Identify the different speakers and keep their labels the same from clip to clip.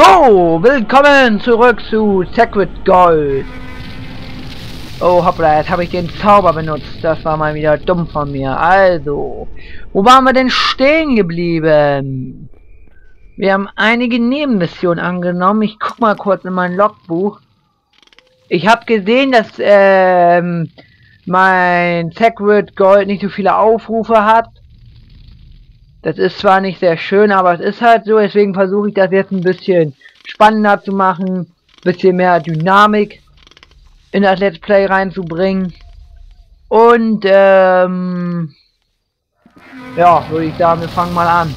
Speaker 1: So, willkommen zurück zu Sacred Gold. Oh, hoppla, jetzt habe ich den Zauber benutzt. Das war mal wieder dumm von mir. Also, wo waren wir denn stehen geblieben? Wir haben einige Nebenmissionen angenommen. Ich guck mal kurz in mein Logbuch. Ich habe gesehen, dass ähm, mein Sacred Gold nicht so viele Aufrufe hat. Das ist zwar nicht sehr schön, aber es ist halt so, deswegen versuche ich das jetzt ein bisschen spannender zu machen, bisschen mehr Dynamik in das Let's Play reinzubringen. Und ähm, ja, würde ich sagen, wir fangen mal an.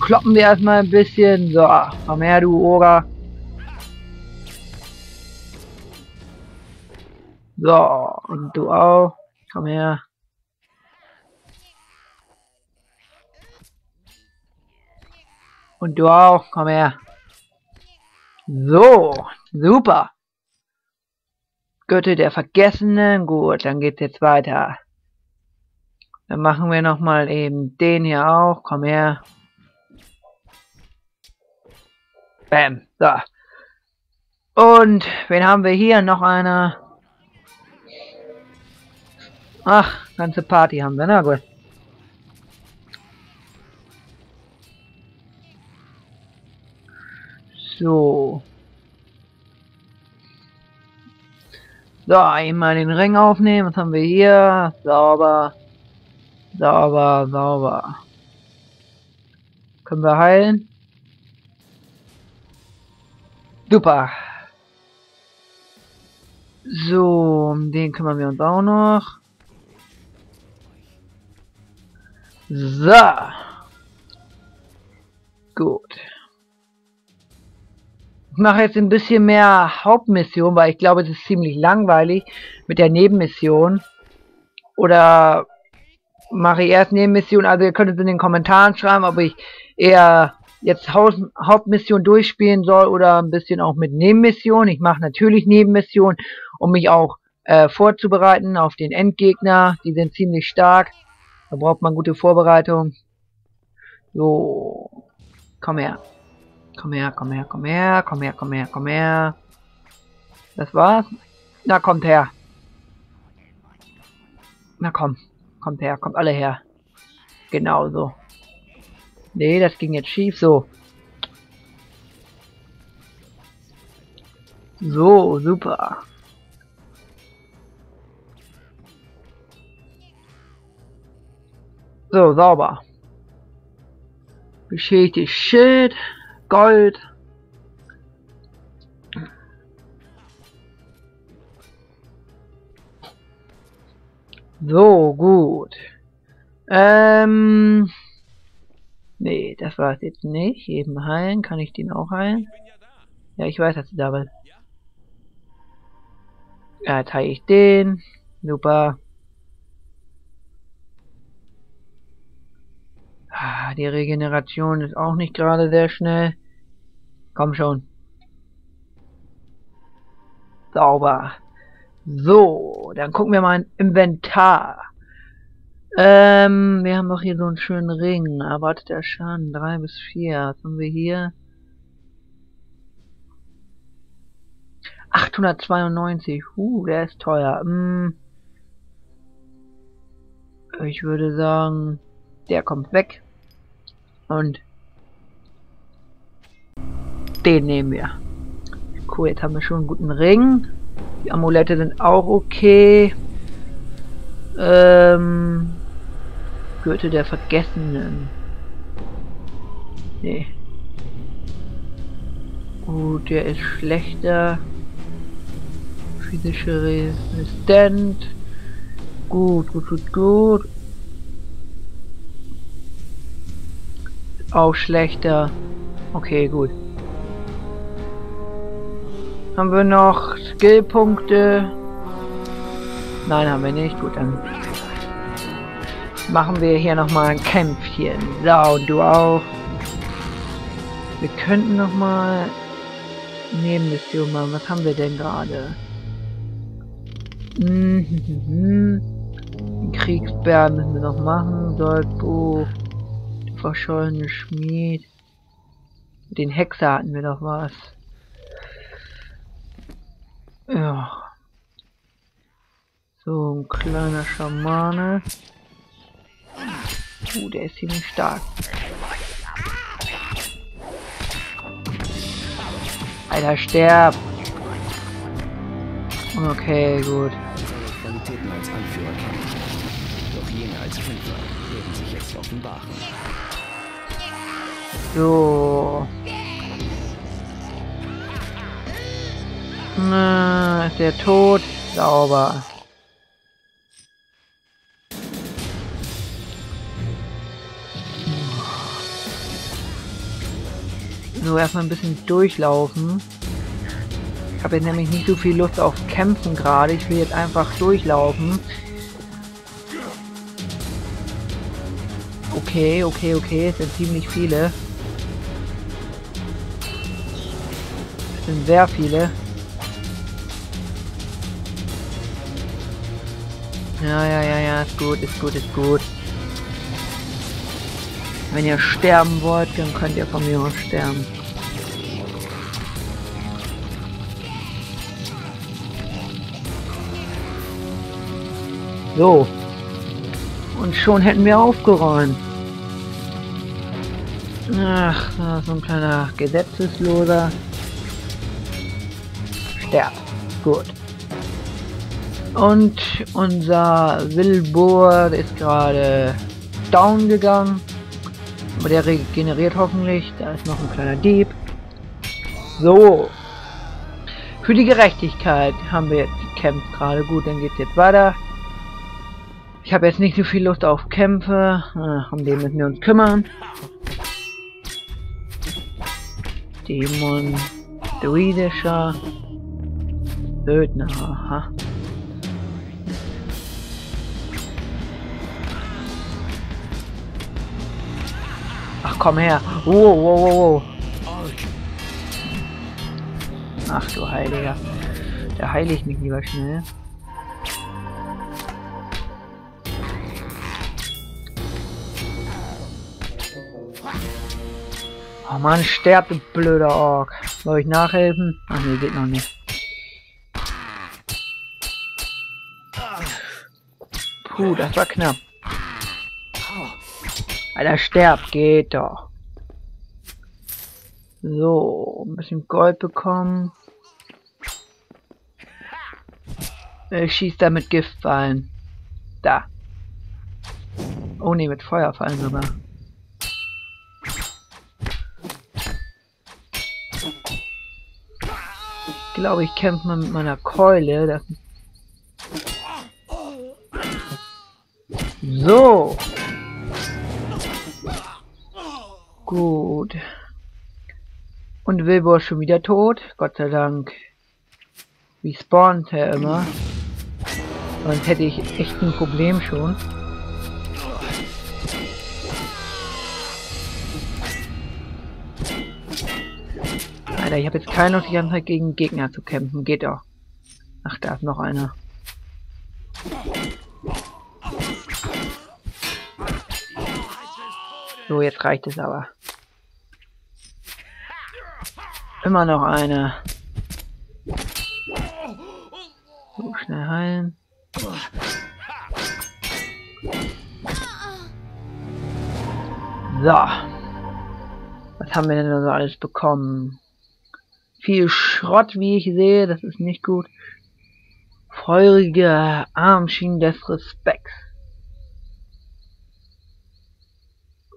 Speaker 1: Kloppen wir erstmal ein bisschen. So, komm her, du Oger. So, und du auch. Komm her. Und du auch, komm her. So, super. Götte der Vergessenen, gut, dann geht's jetzt weiter. Dann machen wir noch mal eben den hier auch, komm her. Bam, so. Und, wen haben wir hier? Noch einer. Ach, ganze Party haben wir, na gut. So. So, einmal den Ring aufnehmen. Was haben wir hier? Sauber. Sauber, sauber. Können wir heilen? Super. So, um den kümmern wir uns auch noch. So. Gut. Ich mache jetzt ein bisschen mehr Hauptmission, weil ich glaube, es ist ziemlich langweilig mit der Nebenmission. Oder mache ich erst Nebenmission, also ihr könnt es in den Kommentaren schreiben, ob ich eher jetzt Haus Hauptmission durchspielen soll oder ein bisschen auch mit Nebenmission. Ich mache natürlich Nebenmission, um mich auch äh, vorzubereiten auf den Endgegner. Die sind ziemlich stark. Da braucht man gute Vorbereitung. So, komm her. Komm her, komm her, komm her, komm her, komm her, komm her. Das war's. Na, kommt her. Na komm, kommt her, kommt alle her. Genau so. Nee, das ging jetzt schief so. So, super. So, sauber. Beschädigtes Schild. Gold. So, gut. Ähm. Nee, das war es jetzt nicht. Eben heilen. Kann ich den auch heilen? Ja, ich weiß, dass du da bist. Ja, jetzt heile ich den. Super. Ah, die Regeneration ist auch nicht gerade sehr schnell. Komm schon. Sauber. So, dann gucken wir mal in Inventar. Ähm, wir haben doch hier so einen schönen Ring. Erwartet der Schaden 3 bis 4. Was haben wir hier? 892. Uh, der ist teuer. Hm. Ich würde sagen, der kommt weg. Und den nehmen wir. Cool, jetzt haben wir schon einen guten Ring. Die Amulette sind auch okay. Ähm, Gürtel der Vergessenen. Nee. Gut, der ist schlechter. Physische Resistent. Gut, gut, gut, gut. Auch schlechter. Okay, gut. Haben wir noch Skillpunkte? Nein, haben wir nicht. Gut, dann machen wir hier nochmal ein Kämpfchen. So, und du auch. Wir könnten nochmal Nebenmission machen. Was haben wir denn gerade? Mhm. Kriegsbär müssen wir noch machen. Sollbuch. Verschollene Schmied. Den Hexer hatten wir doch was. Ja. So, ein kleiner Schamane. Uh, der ist ziemlich stark. Alter, sterb! Okay, gut.
Speaker 2: Qualitäten als Anführer kennen. Doch jene als Kämpfer werden sich jetzt offenbaren.
Speaker 1: So. Na, ist der tot? Sauber. So, erstmal ein bisschen durchlaufen. Ich habe jetzt nämlich nicht so viel Lust auf Kämpfen gerade. Ich will jetzt einfach durchlaufen. Okay, okay, okay. Es sind ziemlich viele. Es sind sehr viele. Ja, ja, ja, ja, ist gut, ist gut, ist gut. Wenn ihr sterben wollt, dann könnt ihr von mir aus sterben. So. Und schon hätten wir aufgeräumt. Ach, so ein kleiner Gesetzesloser. Sterb. Gut. Und unser Wilbur ist gerade down gegangen. Aber der regeneriert hoffentlich. Da ist noch ein kleiner Dieb. So. Für die Gerechtigkeit haben wir jetzt gekämpft gerade. Gut, dann geht's jetzt weiter. Ich habe jetzt nicht so viel Lust auf Kämpfe. Ach, um den müssen wir uns kümmern. Dämon. Druidischer. Söldner. Aha. Ach komm her. Wow, wow, wow, wow. Ach du Heiliger. Da heile ich mich lieber schnell. Oh Mann, sterb, du blöder Ork. Soll ich nachhelfen? Ach nee, geht noch nicht. Puh, das war knapp. Alter, sterb, geht doch. So, ein bisschen Gold bekommen. Ich schieß da mit Giftfallen. Da. Oh ne, mit Feuerfallen sogar. Ich glaube, ich kämpfe mal mit meiner Keule. Das so. Gut. Und Wilbur ist schon wieder tot. Gott sei Dank. Wie spawnt er immer. Sonst hätte ich echt ein Problem schon. Alter, ich habe jetzt keine Lust, die ganze Zeit gegen Gegner zu kämpfen. Geht doch. Ach, da ist noch einer. So, jetzt reicht es aber. Immer noch eine. So, schnell heilen. So. Was haben wir denn so alles bekommen? Viel Schrott, wie ich sehe. Das ist nicht gut. Feurige Armschienen des Respekts.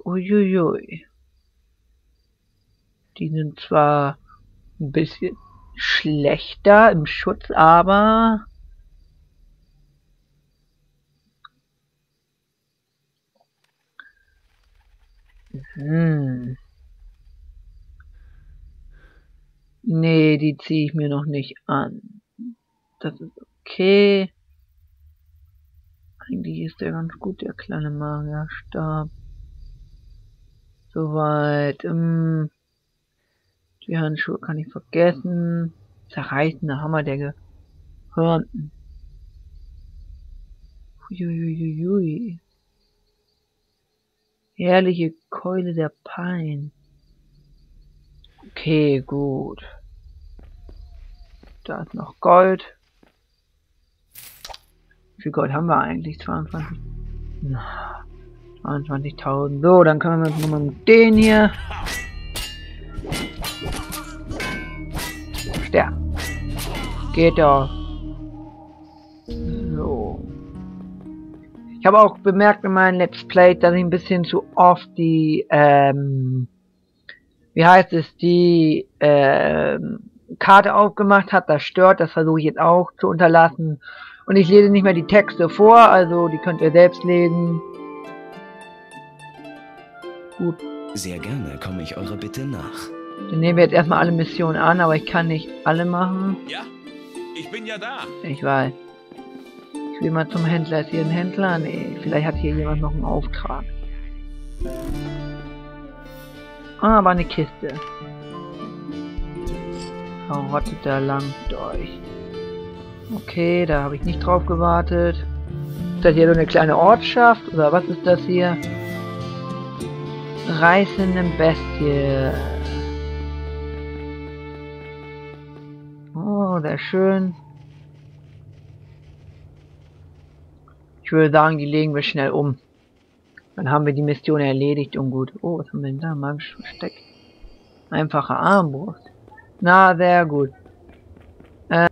Speaker 1: Uiuiui. Die sind zwar ein bisschen schlechter im Schutz, aber hm. Nee, die ziehe ich mir noch nicht an. Das ist okay. Eigentlich ist der ganz gut, der kleine Magierstab. Soweit. Ähm, die Handschuhe kann ich vergessen. Zerreißender Hammer der Gehörnten. Uiuiuiui. Herrliche Keule der Pein. Okay, gut. Da ist noch Gold. Wie viel Gold haben wir eigentlich? 22? 22.000. So, dann können wir nochmal mit den hier. Der. Geht doch. So. Ich habe auch bemerkt in meinem Let's Play, dass ich ein bisschen zu oft die, ähm, wie heißt es, die, ähm, Karte aufgemacht hat, das stört, das versuche ich jetzt auch zu unterlassen. Und ich lese nicht mehr die Texte vor, also die könnt ihr selbst lesen.
Speaker 2: Gut. Sehr gerne komme ich eure Bitte nach.
Speaker 1: Dann nehmen wir jetzt erstmal alle Missionen an, aber ich kann nicht alle machen.
Speaker 3: Ja, ich bin ja da.
Speaker 1: Ich weiß. Ich will mal zum Händler. Ist hier ein Händler? Nee, vielleicht hat hier jemand noch einen Auftrag. Ah, aber eine Kiste. Verrottet da lang durch. Okay, da habe ich nicht drauf gewartet. Ist das hier so eine kleine Ortschaft? Oder was ist das hier? Reißende Bestie. Sehr schön. Ich würde sagen, die legen wir schnell um. Dann haben wir die Mission erledigt und gut. Oh, was haben wir denn da? Magisch Versteck. Einfache Armbrust. Na, sehr gut. Äh